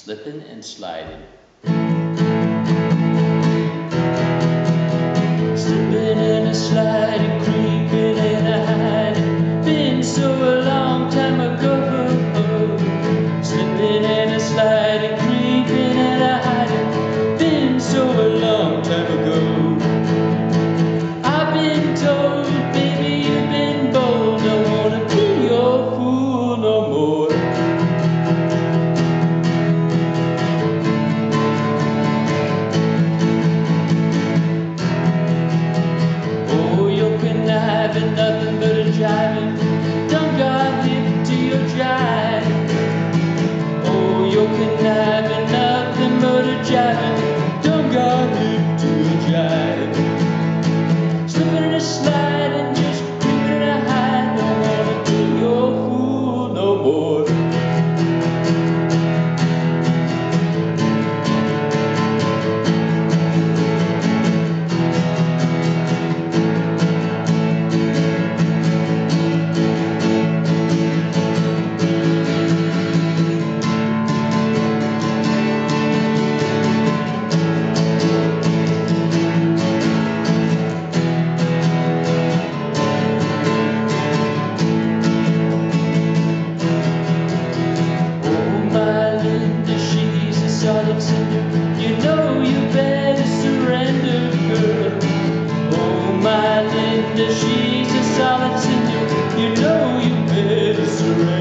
slipping and sliding. Janet. You know you better surrender, girl. Oh, Melinda, she's a solid singer. You know you better surrender.